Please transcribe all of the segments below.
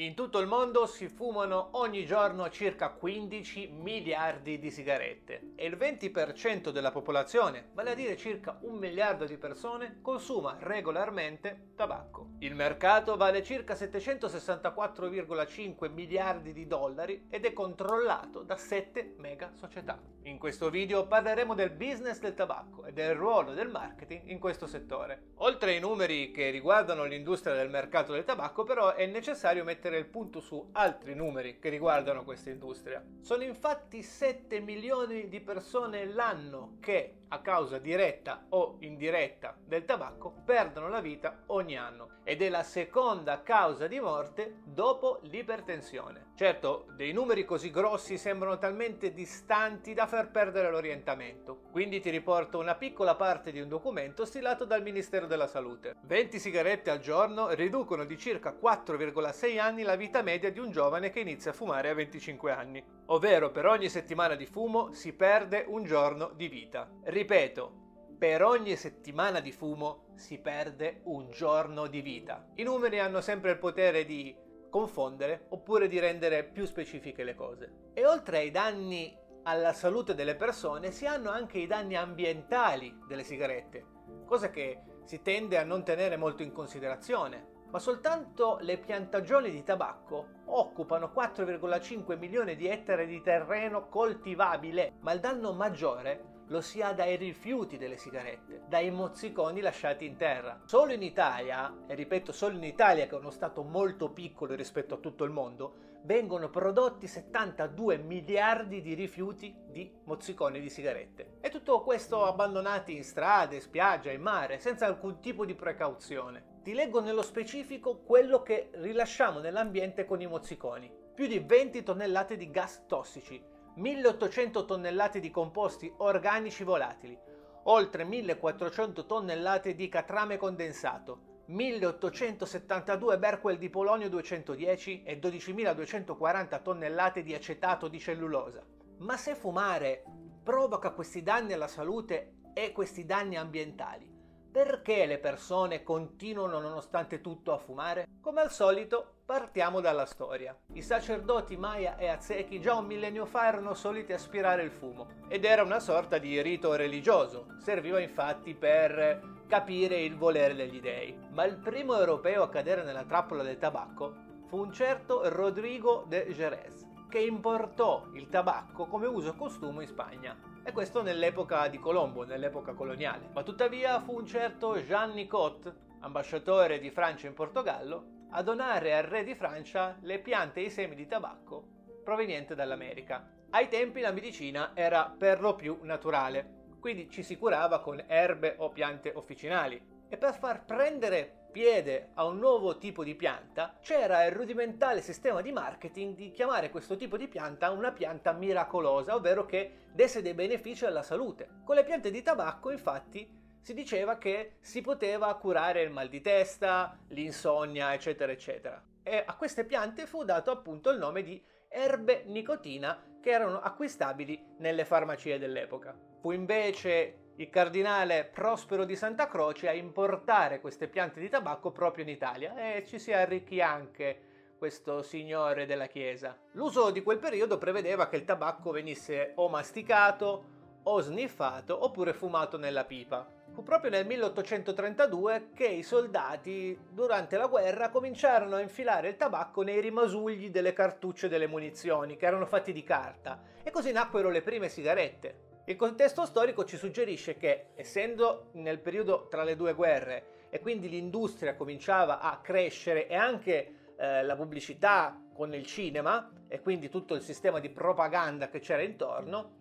In tutto il mondo si fumano ogni giorno circa 15 miliardi di sigarette e il 20% della popolazione, vale a dire circa un miliardo di persone, consuma regolarmente tabacco. Il mercato vale circa 764,5 miliardi di dollari ed è controllato da 7 mega società. In questo video parleremo del business del tabacco e del ruolo del marketing in questo settore. Oltre ai numeri che riguardano l'industria del mercato del tabacco però è necessario mettere mettere il punto su altri numeri che riguardano questa industria. Sono infatti 7 milioni di persone l'anno che a causa diretta o indiretta del tabacco perdono la vita ogni anno ed è la seconda causa di morte dopo l'ipertensione. Certo, dei numeri così grossi sembrano talmente distanti da far perdere l'orientamento, quindi ti riporto una piccola parte di un documento stilato dal Ministero della Salute. 20 sigarette al giorno riducono di circa 4,6 anni la vita media di un giovane che inizia a fumare a 25 anni, ovvero per ogni settimana di fumo si perde un giorno di vita. Ripeto, per ogni settimana di fumo si perde un giorno di vita. I numeri hanno sempre il potere di confondere oppure di rendere più specifiche le cose. E oltre ai danni alla salute delle persone si hanno anche i danni ambientali delle sigarette, cosa che si tende a non tenere molto in considerazione. Ma soltanto le piantagioni di tabacco occupano 4,5 milioni di ettari di terreno coltivabile, ma il danno maggiore lo si ha dai rifiuti delle sigarette, dai mozziconi lasciati in terra. Solo in Italia, e ripeto solo in Italia che è uno stato molto piccolo rispetto a tutto il mondo, vengono prodotti 72 miliardi di rifiuti di mozziconi di sigarette. E tutto questo abbandonati in strade, spiaggia, in mare, senza alcun tipo di precauzione. Ti leggo nello specifico quello che rilasciamo nell'ambiente con i mozziconi. Più di 20 tonnellate di gas tossici, 1800 tonnellate di composti organici volatili, oltre 1400 tonnellate di catrame condensato, 1872 berquel di polonio 210 e 12.240 tonnellate di acetato di cellulosa. Ma se fumare provoca questi danni alla salute e questi danni ambientali, perché le persone continuano nonostante tutto a fumare? Come al solito partiamo dalla storia. I sacerdoti Maya e Aztechi già un millennio fa erano soliti aspirare il fumo ed era una sorta di rito religioso, serviva infatti per capire il volere degli dei. Ma il primo europeo a cadere nella trappola del tabacco fu un certo Rodrigo de Jerez, che importò il tabacco come uso costume in Spagna e questo nell'epoca di Colombo, nell'epoca coloniale. Ma tuttavia fu un certo Jean Nicot, ambasciatore di Francia in Portogallo, a donare al re di Francia le piante e i semi di tabacco provenienti dall'America. Ai tempi la medicina era per lo più naturale, quindi ci si curava con erbe o piante officinali. E per far prendere piede a un nuovo tipo di pianta, c'era il rudimentale sistema di marketing di chiamare questo tipo di pianta una pianta miracolosa, ovvero che desse dei benefici alla salute. Con le piante di tabacco, infatti, si diceva che si poteva curare il mal di testa, l'insonnia, eccetera, eccetera. E a queste piante fu dato appunto il nome di erbe nicotina che erano acquistabili nelle farmacie dell'epoca. Fu invece il cardinale Prospero di Santa Croce a importare queste piante di tabacco proprio in Italia e ci si arricchì anche questo signore della chiesa. L'uso di quel periodo prevedeva che il tabacco venisse o masticato o sniffato oppure fumato nella pipa. Fu proprio nel 1832 che i soldati durante la guerra cominciarono a infilare il tabacco nei rimasugli delle cartucce delle munizioni che erano fatti di carta e così nacquero le prime sigarette. Il contesto storico ci suggerisce che, essendo nel periodo tra le due guerre e quindi l'industria cominciava a crescere e anche eh, la pubblicità con il cinema e quindi tutto il sistema di propaganda che c'era intorno,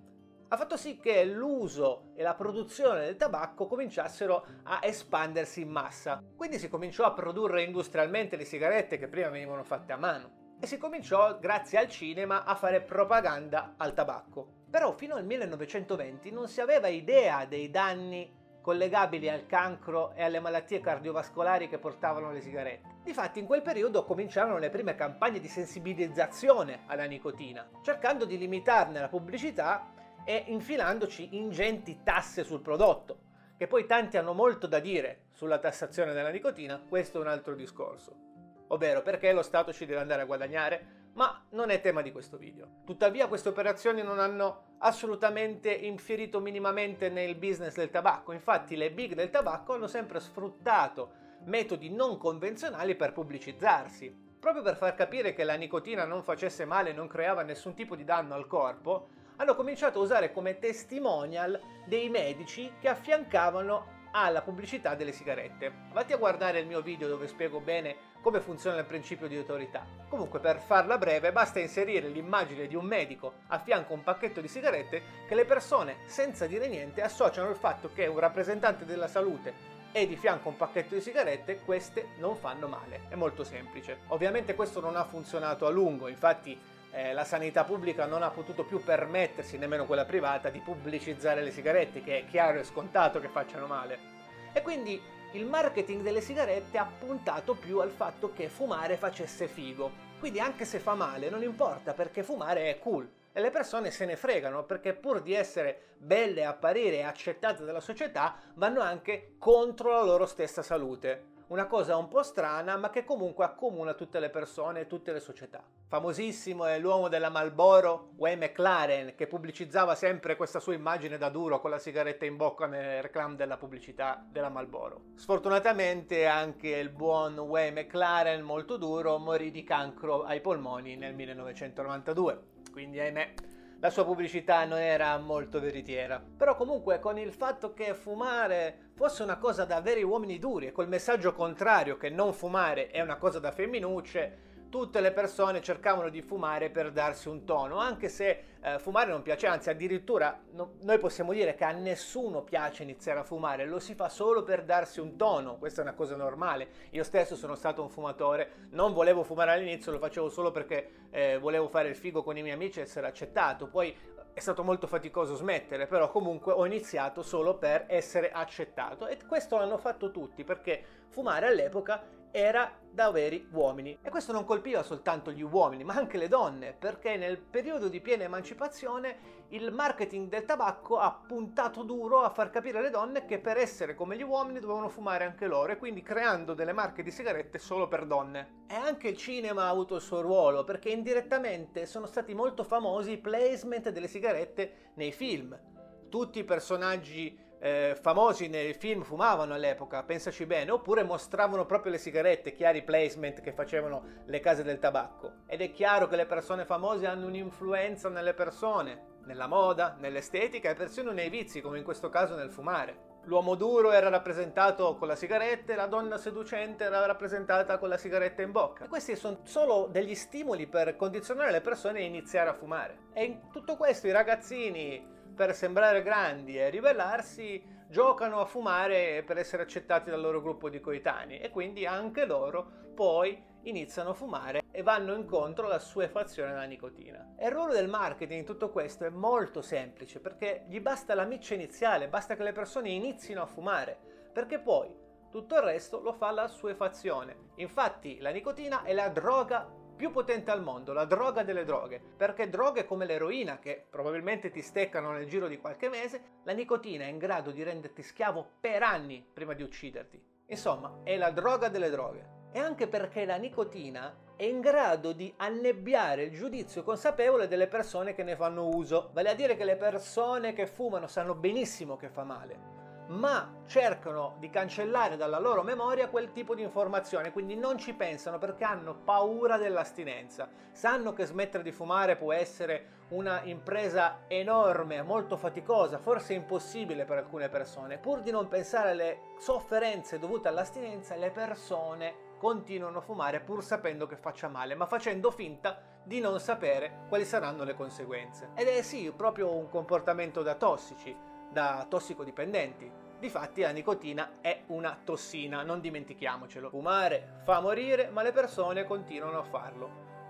ha fatto sì che l'uso e la produzione del tabacco cominciassero a espandersi in massa. Quindi si cominciò a produrre industrialmente le sigarette che prima venivano fatte a mano e si cominciò, grazie al cinema, a fare propaganda al tabacco. Però fino al 1920 non si aveva idea dei danni collegabili al cancro e alle malattie cardiovascolari che portavano le sigarette. Difatti in quel periodo cominciarono le prime campagne di sensibilizzazione alla nicotina, cercando di limitarne la pubblicità e infilandoci ingenti tasse sul prodotto, che poi tanti hanno molto da dire sulla tassazione della nicotina, questo è un altro discorso. ovvero perché lo Stato ci deve andare a guadagnare, ma non è tema di questo video. Tuttavia queste operazioni non hanno assolutamente infierito minimamente nel business del tabacco, infatti le big del tabacco hanno sempre sfruttato metodi non convenzionali per pubblicizzarsi. Proprio per far capire che la nicotina non facesse male e non creava nessun tipo di danno al corpo, hanno cominciato a usare come testimonial dei medici che affiancavano alla pubblicità delle sigarette. Vatti a guardare il mio video dove spiego bene come funziona il principio di autorità. Comunque, per farla breve, basta inserire l'immagine di un medico a fianco a un pacchetto di sigarette che le persone, senza dire niente, associano il fatto che un rappresentante della salute e di fianco un pacchetto di sigarette, queste non fanno male. È molto semplice. Ovviamente questo non ha funzionato a lungo, infatti eh, la sanità pubblica non ha potuto più permettersi, nemmeno quella privata, di pubblicizzare le sigarette, che è chiaro e scontato che facciano male. E quindi il marketing delle sigarette ha puntato più al fatto che fumare facesse figo. Quindi anche se fa male non importa perché fumare è cool. E le persone se ne fregano perché pur di essere belle, apparire e accettate dalla società vanno anche contro la loro stessa salute una cosa un po' strana ma che comunque accomuna tutte le persone e tutte le società. Famosissimo è l'uomo della Marlboro, Wayne McLaren, che pubblicizzava sempre questa sua immagine da duro con la sigaretta in bocca nel reclam della pubblicità della Marlboro. Sfortunatamente anche il buon Wayne McLaren, molto duro, morì di cancro ai polmoni nel 1992. Quindi ahimè la sua pubblicità non era molto veritiera. Però comunque con il fatto che fumare fosse una cosa da veri uomini duri e col messaggio contrario che non fumare è una cosa da femminucce, tutte le persone cercavano di fumare per darsi un tono, anche se eh, fumare non piace, anzi addirittura no, noi possiamo dire che a nessuno piace iniziare a fumare, lo si fa solo per darsi un tono, questa è una cosa normale. Io stesso sono stato un fumatore, non volevo fumare all'inizio, lo facevo solo perché eh, volevo fare il figo con i miei amici e essere accettato, poi è stato molto faticoso smettere, però comunque ho iniziato solo per essere accettato e questo l'hanno fatto tutti perché fumare all'epoca era da veri uomini. E questo non colpiva soltanto gli uomini, ma anche le donne, perché nel periodo di piena emancipazione il marketing del tabacco ha puntato duro a far capire alle donne che per essere come gli uomini dovevano fumare anche loro, e quindi creando delle marche di sigarette solo per donne. E anche il cinema ha avuto il suo ruolo, perché indirettamente sono stati molto famosi i placement delle sigarette nei film. Tutti i personaggi eh, famosi nei film fumavano all'epoca, pensaci bene, oppure mostravano proprio le sigarette, chiari placement che facevano le case del tabacco. Ed è chiaro che le persone famose hanno un'influenza nelle persone, nella moda, nell'estetica e persino nei vizi, come in questo caso nel fumare. L'uomo duro era rappresentato con la sigaretta e la donna seducente era rappresentata con la sigaretta in bocca. E questi sono solo degli stimoli per condizionare le persone a iniziare a fumare. E in tutto questo i ragazzini per sembrare grandi e ribellarsi, giocano a fumare per essere accettati dal loro gruppo di coetanei e quindi anche loro poi iniziano a fumare e vanno incontro alla suefazione della nicotina. E il ruolo del marketing in tutto questo è molto semplice perché gli basta la miccia iniziale, basta che le persone inizino a fumare, perché poi tutto il resto lo fa la suefazione. Infatti la nicotina è la droga più potente al mondo, la droga delle droghe, perché droghe come l'eroina, che probabilmente ti steccano nel giro di qualche mese, la nicotina è in grado di renderti schiavo per anni prima di ucciderti. Insomma, è la droga delle droghe. E anche perché la nicotina è in grado di annebbiare il giudizio consapevole delle persone che ne fanno uso. Vale a dire che le persone che fumano sanno benissimo che fa male ma cercano di cancellare dalla loro memoria quel tipo di informazione, quindi non ci pensano perché hanno paura dell'astinenza. Sanno che smettere di fumare può essere una impresa enorme, molto faticosa, forse impossibile per alcune persone. Pur di non pensare alle sofferenze dovute all'astinenza, le persone continuano a fumare pur sapendo che faccia male, ma facendo finta di non sapere quali saranno le conseguenze. Ed è sì, proprio un comportamento da tossici da tossicodipendenti. Difatti la nicotina è una tossina, non dimentichiamocelo. Fumare fa morire, ma le persone continuano a farlo.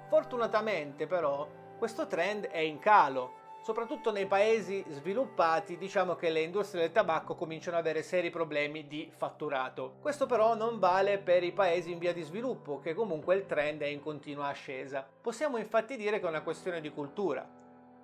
Fortunatamente però questo trend è in calo. Soprattutto nei paesi sviluppati diciamo che le industrie del tabacco cominciano ad avere seri problemi di fatturato. Questo però non vale per i paesi in via di sviluppo, che comunque il trend è in continua ascesa. Possiamo infatti dire che è una questione di cultura.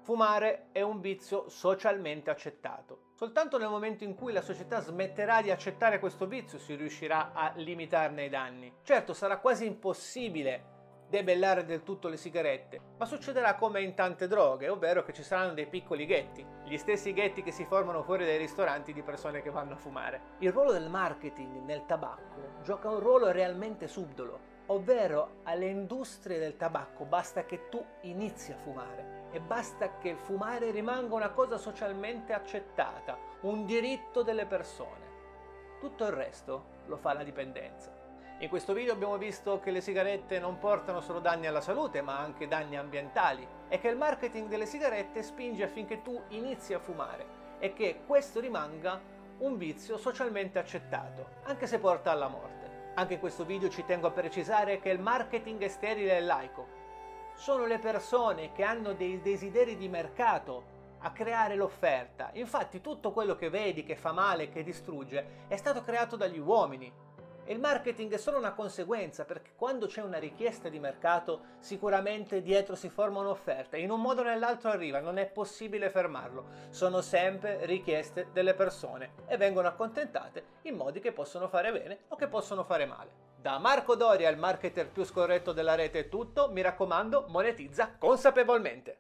Fumare è un vizio socialmente accettato. Soltanto nel momento in cui la società smetterà di accettare questo vizio si riuscirà a limitarne i danni. Certo, sarà quasi impossibile debellare del tutto le sigarette, ma succederà come in tante droghe, ovvero che ci saranno dei piccoli ghetti, gli stessi ghetti che si formano fuori dai ristoranti di persone che vanno a fumare. Il ruolo del marketing nel tabacco gioca un ruolo realmente subdolo, ovvero alle industrie del tabacco basta che tu inizi a fumare e basta che fumare rimanga una cosa socialmente accettata, un diritto delle persone. Tutto il resto lo fa la dipendenza. In questo video abbiamo visto che le sigarette non portano solo danni alla salute, ma anche danni ambientali e che il marketing delle sigarette spinge affinché tu inizi a fumare e che questo rimanga un vizio socialmente accettato, anche se porta alla morte. Anche in questo video ci tengo a precisare che il marketing è sterile e laico. Sono le persone che hanno dei desideri di mercato a creare l'offerta. Infatti tutto quello che vedi, che fa male, che distrugge, è stato creato dagli uomini, il marketing è solo una conseguenza perché quando c'è una richiesta di mercato sicuramente dietro si forma un'offerta, in un modo o nell'altro arriva, non è possibile fermarlo, sono sempre richieste delle persone e vengono accontentate in modi che possono fare bene o che possono fare male. Da Marco Doria, il marketer più scorretto della rete è tutto, mi raccomando monetizza consapevolmente.